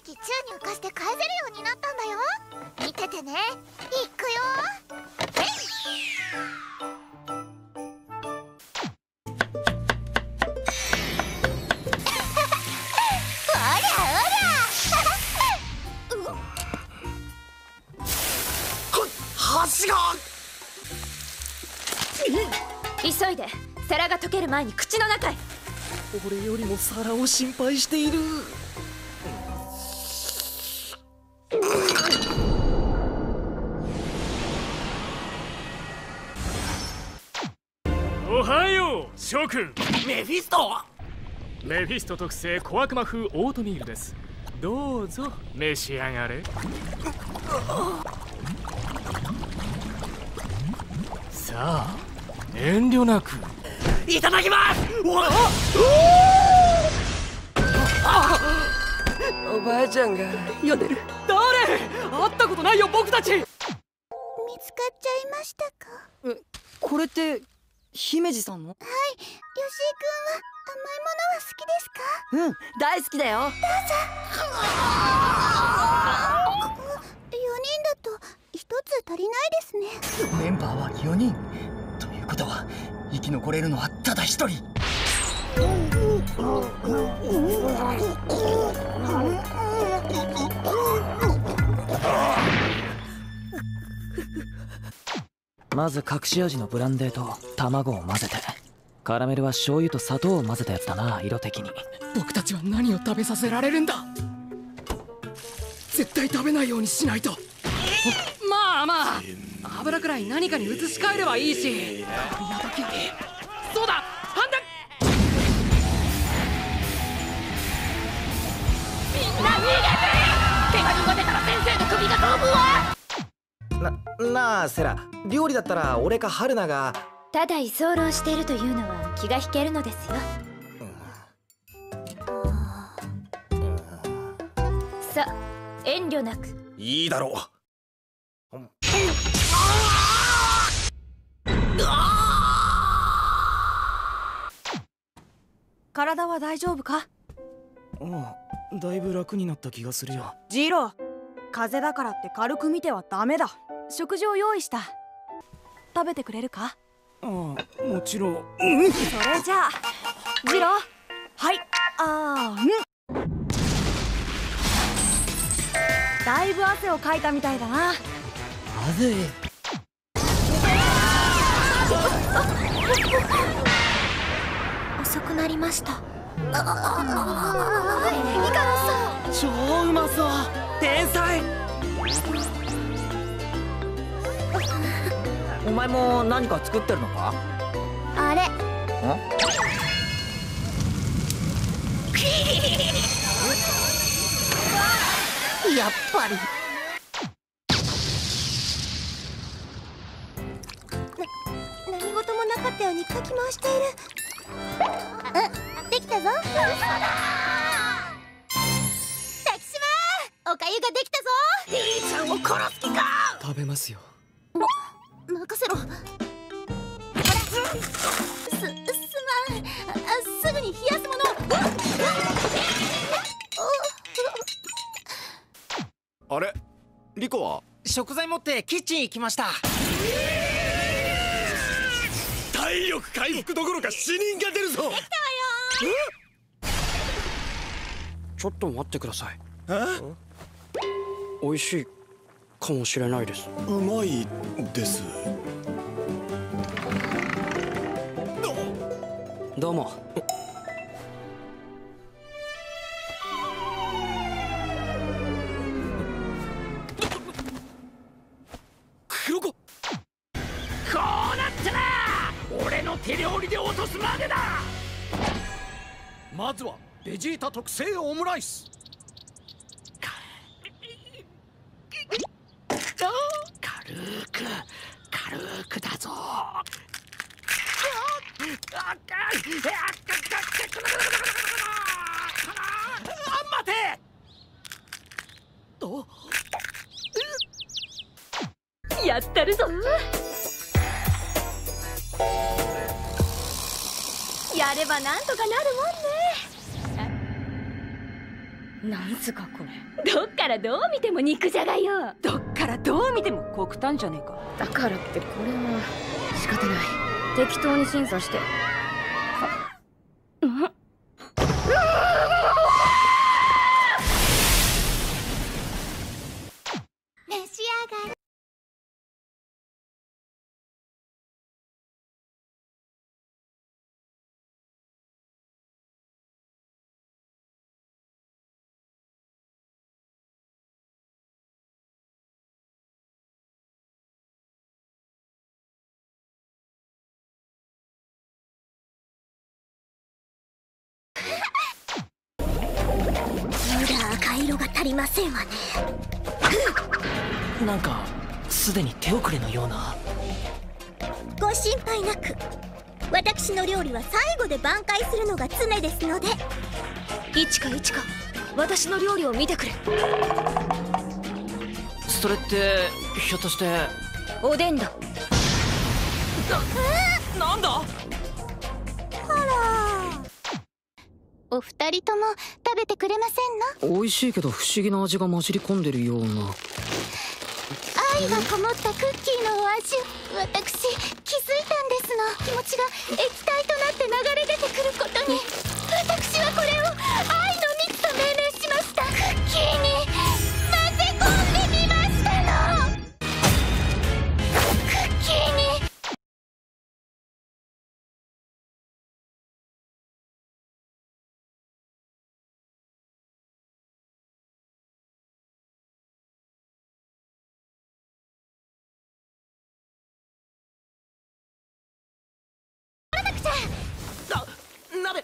液宙に浮かして返せるようになったんだよ。見ててね。いくよ。急いで。皿が溶ける前に口の中へ。俺よりも皿を心配している諸君メフィストメフィスト特製小悪魔風オートミールです。どうぞ召し上がれ。さあ遠慮なく。いただきます！おばあちゃんが。呼んでる。誰？会ったことないよ僕たち。見つかっちゃいましたか？これって姫路さんの？はい吉井くんは甘いものは好きですか？うん大好きだよ。4人だと一つ足りないですね。メンバーは4人。ということは生き残れるのはただ一人まず隠し味のブランデーと卵を混ぜてカラメルは醤油と砂糖を混ぜたやつだな色的に。僕たちは何を食べさせられるんだ？絶対食べないようにしないと。まあまあ。油くらい何かに移し替えればいいし。や時そうだななあセラ。料理だったら俺か春菜が。ただ居候しているというのは気が引けるのですよ。さ遠慮なく。いいだろ体は大丈夫か？うああだいぶ楽になった気がするよ。ジロー風邪だからって軽く見てはダメだ食事を用意した。食べてくれるか？ああもちろん。それじゃあジローはい。あーん。だいぶ汗をかいたみたいだな。あぜ遅くなりました。超うまそう。天才お前も何か作ってるのか？あれ。やっぱり。何事もなかったようにかき回している。うんできたぞ。滝島おかゆができたぞ。兄ちゃんを殺す気か！食べますよ任せろすすまんあすぐに冷やすものあれリコは食材持ってキッチン行きました体力回復どころか死人が出るぞちょっと待ってくださいえ美味しいかもしれないですうまいですどうも。黒子。こうなったら俺の手料理で落とすまでだ。まずはベジータ特製オムライス。軽く軽くだぞやったるぞ。やればなんとかなるもんね。なんすかこれ。どっからどう見ても肉じゃがよ。どっからどう見ても黒炭じゃねえか。だからってこれは。仕方ない適当に審査して。色が足りませんわね。なんかすでに手遅れのような。ご心配なく私の料理は最後で挽回するのが常ですので。一か一か私の料理を見てくれ。それってひょっとしておでんだ。なんだ？お二人とも食べてくれませんの？美味しいけど不思議な味が混じり込んでるような。愛がこもったクッキーのお味私気づいたんですの。気持ちが鍋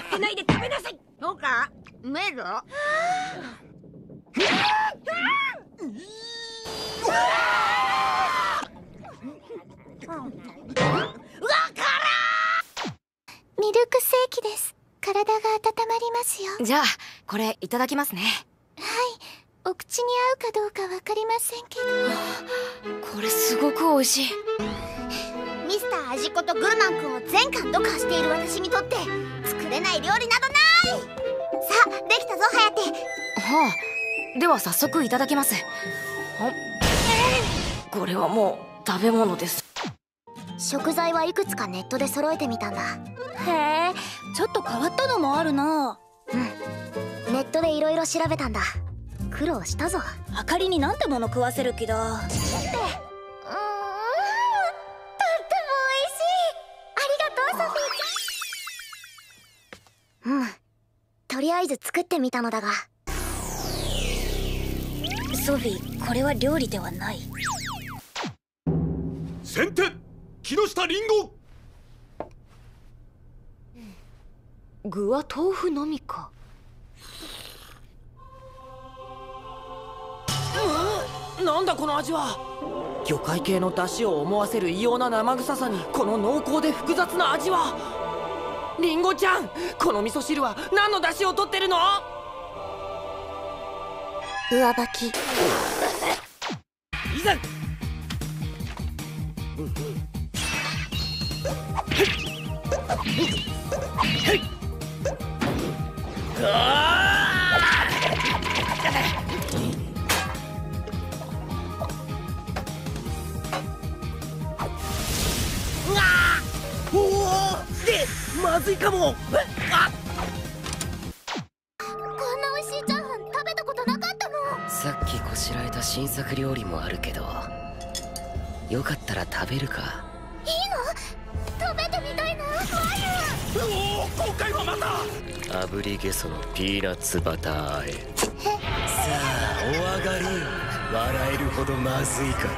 ってないで食べなさいそうかうめえぞミルクセーキです。体が温まりますよ。じゃあこれいただきますね。お口に合うかどうかわかりませんけど。これすごく美味しい。ミスター味子とグルマン君を全巻読破している私にとって作れない料理などない。さあできたぞ颯はあでは早速いただきます。あこれはもう食べ物です。食材はいくつかネットで揃えてみたんだ。へえちょっと変わったのもあるな。うん。ネットでいろいろ調べたんだ。苦労したぞ。あかりになんてもの食わせる気だ。うーん。とっても美味しい。ありがとうソフィーちゃん。うん。とりあえず作ってみたのだがソフィーこれは料理ではない。先手木下リンゴ。具は豆腐のみか。なんだこの味は。魚介系の出汁を思わせる異様な生臭さにこの濃厚で複雑な味は。リンゴちゃんこの味噌汁は何の出汁を取ってるの？上履き。いざ。まずいかもあ作料理もあるけどよかったら食べるか。いいの？食べてみたいな。おお今回はまた。炙りゲソのピーナッツバターあえ。さあお上がり。よ笑えるほどまずいか